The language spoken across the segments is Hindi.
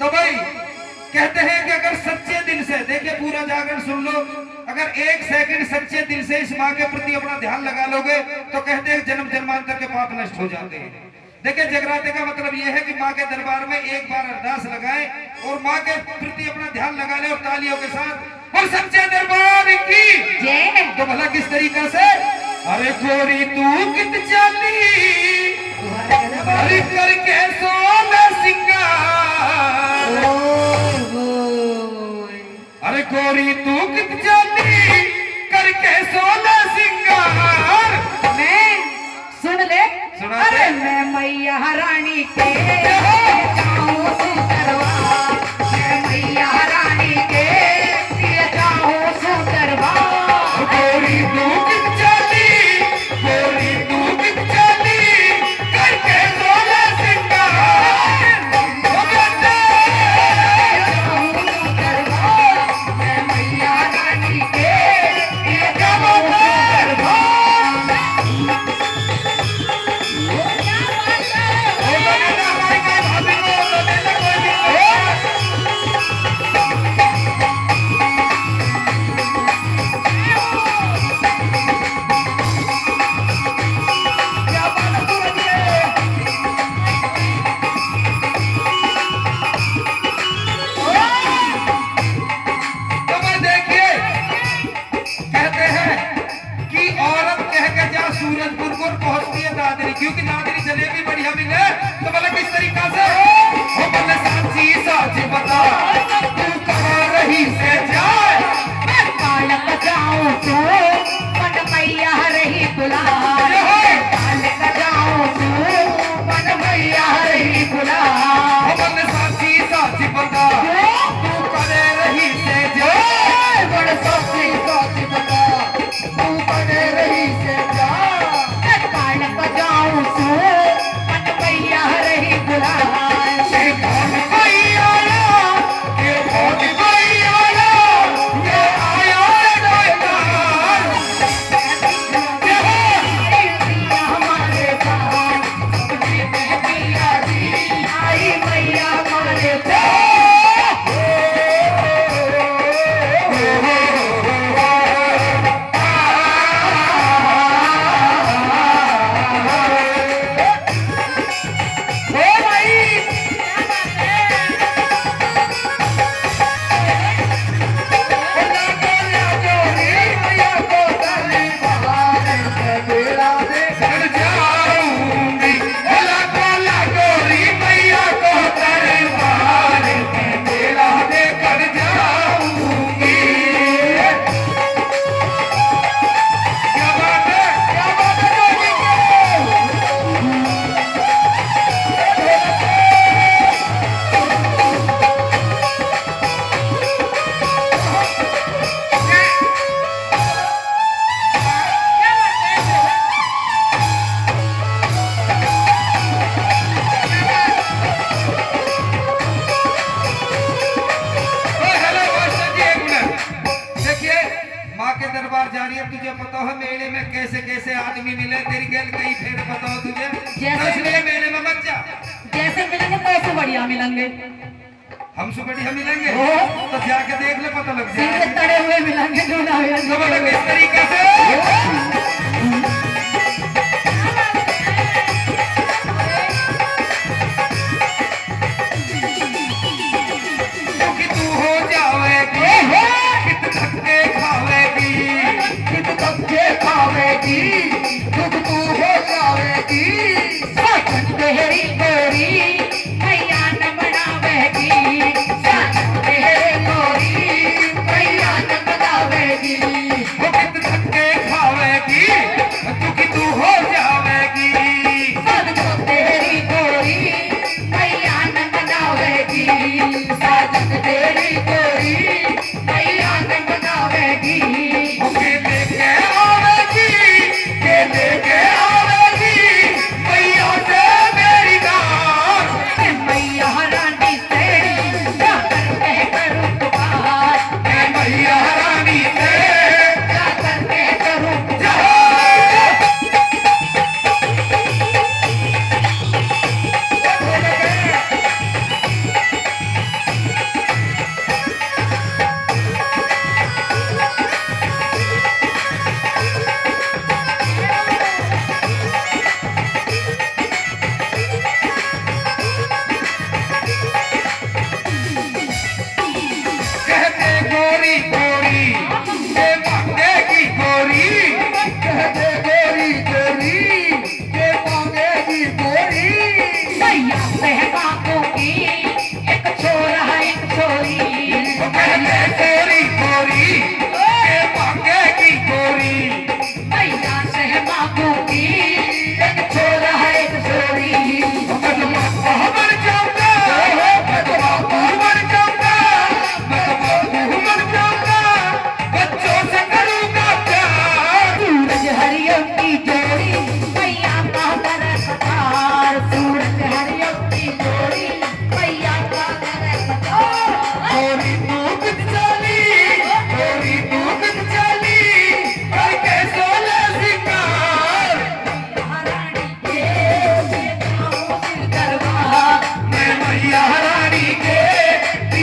तो भाई कहते हैं कि अगर सच्चे दिल से देखिए पूरा जागरण सुन लो अगर एक सेकंड सच्चे दिल से इस माँ के प्रति अपना ध्यान लगा लोगे तो कहते हैं जन्म जन्मांतर के पाप नष्ट हो जाते हैं। देखिए जगराते का मतलब यह है कि माँ के दरबार में एक बार अरदास लगाए और माँ के प्रति अपना ध्यान लगा ले और तालियों के साथ और सच्चे दरबार की तो भला किस तरीका से? अरे गोरी तू कित अरे करके सोना गोरी तू जानी करके सोना सिंगार। मैं सुन ले। सुना अरे मैं मैया रानी के अब तुझे पता हो मेले में कैसे कैसे आदमी मिले तेरी गैल कई फेर हो तुझे? जैसे- तो इसलिए मेले में मत जा जैसे मिलेंगे वैसे बढ़िया मिलेंगे। हम सुबह मिलेंगे? ओ। तो जाके देख ले पता लग जाएगा जाए तड़े हुए मिलेंगे जो ना तो मिलेंगे किस तरीके से।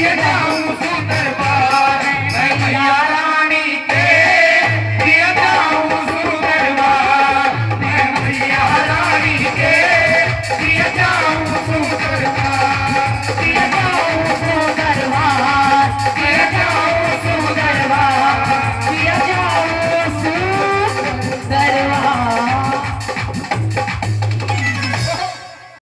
गाँव दिल